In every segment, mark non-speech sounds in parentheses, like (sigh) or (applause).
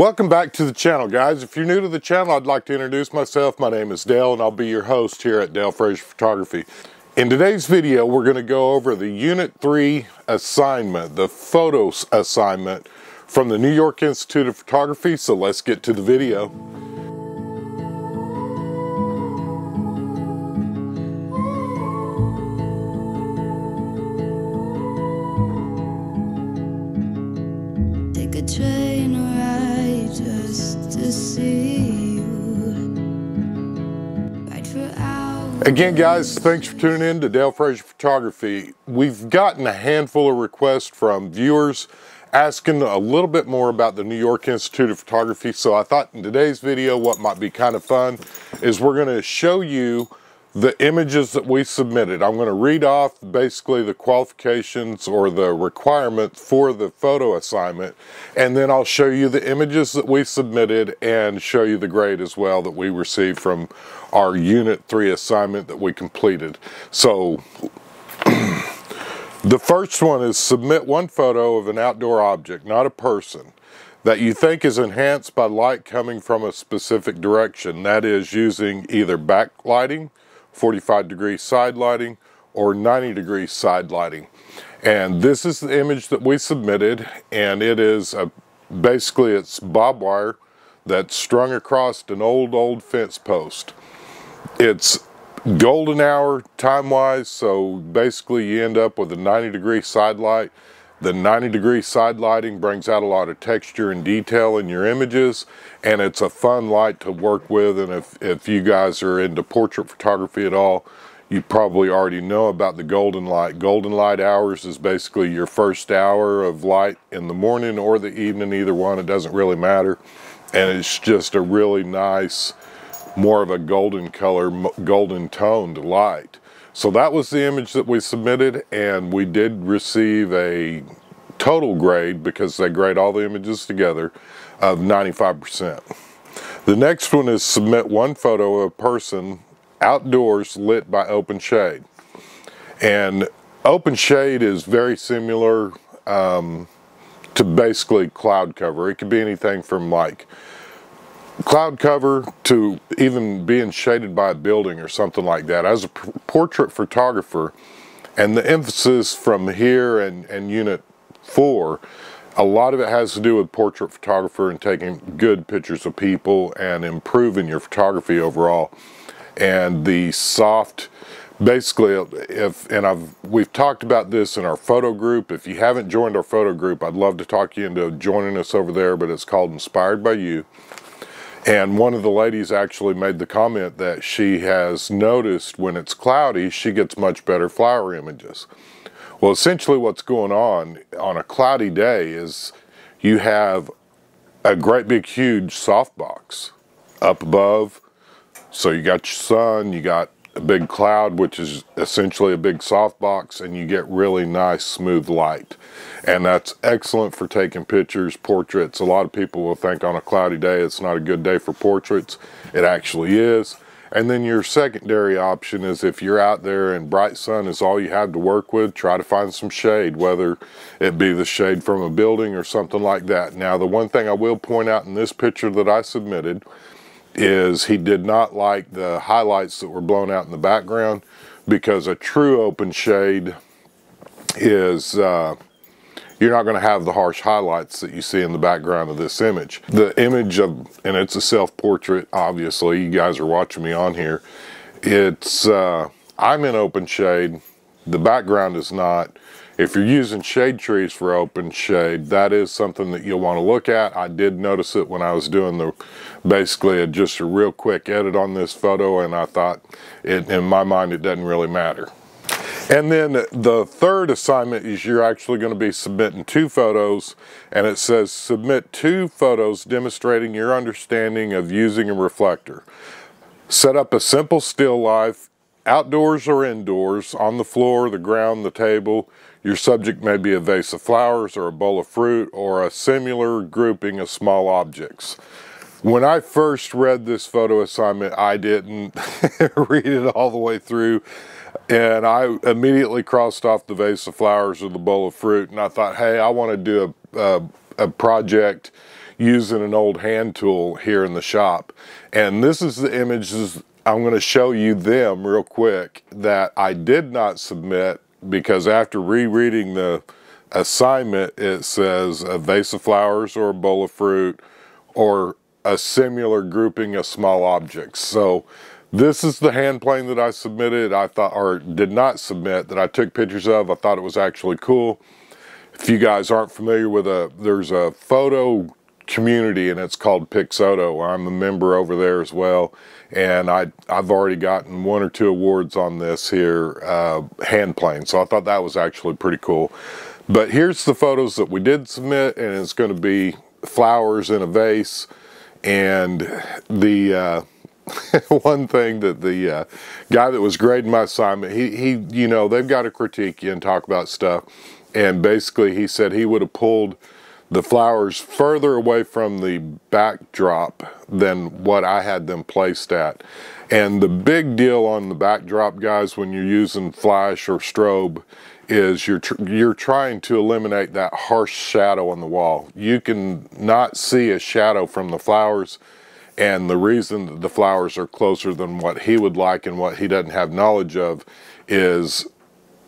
Welcome back to the channel guys. If you're new to the channel, I'd like to introduce myself. My name is Dale and I'll be your host here at Dale Frazier Photography. In today's video, we're going to go over the Unit 3 assignment, the photos assignment from the New York Institute of Photography. So let's get to the video. Again, guys, thanks for tuning in to Dale Frazier Photography. We've gotten a handful of requests from viewers asking a little bit more about the New York Institute of Photography. So I thought in today's video, what might be kind of fun is we're going to show you the images that we submitted. I'm going to read off basically the qualifications or the requirements for the photo assignment, and then I'll show you the images that we submitted and show you the grade as well that we received from our Unit 3 assignment that we completed. So (clears throat) the first one is submit one photo of an outdoor object, not a person, that you think is enhanced by light coming from a specific direction. That is using either backlighting, 45 degree side lighting, or 90 degree side lighting. And this is the image that we submitted, and it is a, basically it's bob wire that's strung across an old, old fence post. It's golden hour time wise so basically you end up with a 90 degree side light the 90 degree side lighting brings out a lot of texture and detail in your images and it's a fun light to work with and if, if you guys are into portrait photography at all you probably already know about the golden light golden light hours is basically your first hour of light in the morning or the evening either one it doesn't really matter and it's just a really nice more of a golden color, golden toned light. So that was the image that we submitted and we did receive a total grade because they grade all the images together of 95%. The next one is submit one photo of a person outdoors lit by open shade. And open shade is very similar um, to basically cloud cover. It could be anything from like cloud cover to even being shaded by a building or something like that. As a portrait photographer, and the emphasis from here and, and unit four, a lot of it has to do with portrait photographer and taking good pictures of people and improving your photography overall. And the soft, basically, if and I've we've talked about this in our photo group. If you haven't joined our photo group, I'd love to talk you into joining us over there. But it's called Inspired by You and one of the ladies actually made the comment that she has noticed when it's cloudy, she gets much better flower images. Well, essentially what's going on on a cloudy day is you have a great big huge softbox up above. So you got your sun, you got a big cloud, which is essentially a big softbox, and you get really nice smooth light. And that's excellent for taking pictures, portraits. A lot of people will think on a cloudy day it's not a good day for portraits. It actually is. And then your secondary option is if you're out there and bright sun is all you have to work with, try to find some shade, whether it be the shade from a building or something like that. Now, the one thing I will point out in this picture that I submitted is he did not like the highlights that were blown out in the background because a true open shade is uh, you're not going to have the harsh highlights that you see in the background of this image. The image of, and it's a self-portrait, obviously, you guys are watching me on here. It's, uh, I'm in open shade, the background is not. If you're using shade trees for open shade, that is something that you'll want to look at. I did notice it when I was doing the, basically a, just a real quick edit on this photo and I thought, it, in my mind, it doesn't really matter. And then the third assignment is you're actually going to be submitting two photos and it says submit two photos demonstrating your understanding of using a reflector. Set up a simple still life outdoors or indoors, on the floor, the ground, the table, your subject may be a vase of flowers or a bowl of fruit or a similar grouping of small objects. When I first read this photo assignment, I didn't (laughs) read it all the way through. And I immediately crossed off the vase of flowers or the bowl of fruit. And I thought, hey, I want to do a, a, a project using an old hand tool here in the shop. And this is the images, I'm gonna show you them real quick that I did not submit because after rereading the assignment, it says a vase of flowers or a bowl of fruit or a similar grouping of small objects. So this is the hand plane that I submitted, I thought, or did not submit, that I took pictures of. I thought it was actually cool. If you guys aren't familiar with a, there's a photo community and it's called Pixoto. I'm a member over there as well. And I, I've already gotten one or two awards on this here uh, hand plane. So I thought that was actually pretty cool. But here's the photos that we did submit and it's going to be flowers in a vase and the uh, (laughs) one thing that the uh, guy that was grading my assignment, he, he, you know, they've got to critique you and talk about stuff. And basically he said he would have pulled the flowers further away from the backdrop than what I had them placed at. And the big deal on the backdrop, guys, when you're using flash or strobe, is you're tr you're trying to eliminate that harsh shadow on the wall. You can not see a shadow from the flowers, and the reason that the flowers are closer than what he would like and what he doesn't have knowledge of is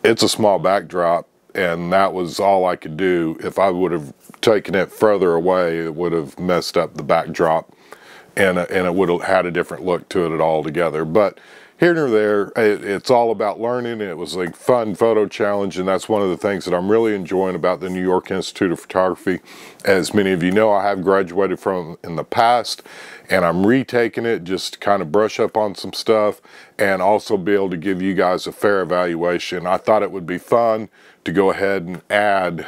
it's a small backdrop, and that was all I could do. If I would have taken it further away, it would have messed up the backdrop, and and it would have had a different look to it altogether. But here nor there, it, it's all about learning. It was a fun photo challenge, and that's one of the things that I'm really enjoying about the New York Institute of Photography. As many of you know, I have graduated from in the past, and I'm retaking it just to kind of brush up on some stuff and also be able to give you guys a fair evaluation. I thought it would be fun to go ahead and add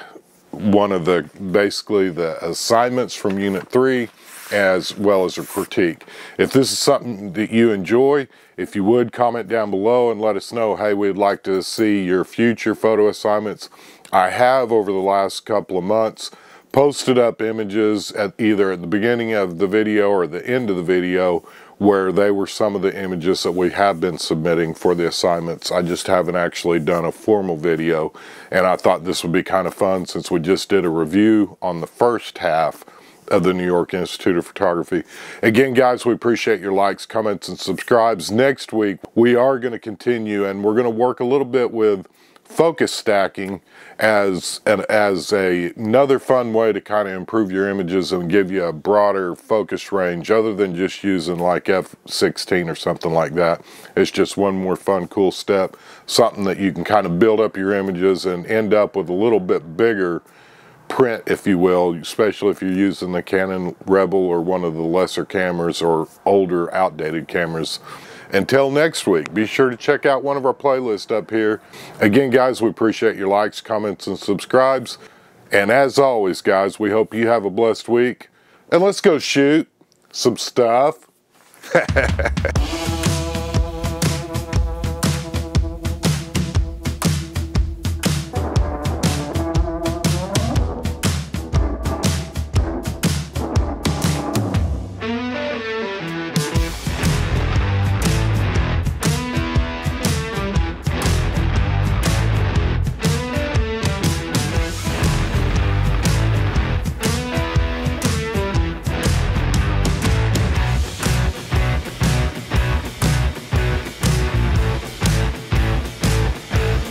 one of the basically the assignments from Unit 3 as well as a critique. If this is something that you enjoy, if you would comment down below and let us know, hey, we'd like to see your future photo assignments. I have over the last couple of months posted up images at either at the beginning of the video or the end of the video where they were some of the images that we have been submitting for the assignments. I just haven't actually done a formal video and I thought this would be kind of fun since we just did a review on the first half of the New York Institute of Photography. Again, guys, we appreciate your likes, comments, and subscribes. Next week, we are going to continue and we're going to work a little bit with focus stacking as an, as a, another fun way to kind of improve your images and give you a broader focus range other than just using like F16 or something like that. It's just one more fun, cool step, something that you can kind of build up your images and end up with a little bit bigger print, if you will, especially if you're using the Canon Rebel or one of the lesser cameras or older outdated cameras. Until next week, be sure to check out one of our playlists up here. Again, guys, we appreciate your likes, comments, and subscribes. And as always, guys, we hope you have a blessed week. And let's go shoot some stuff. (laughs)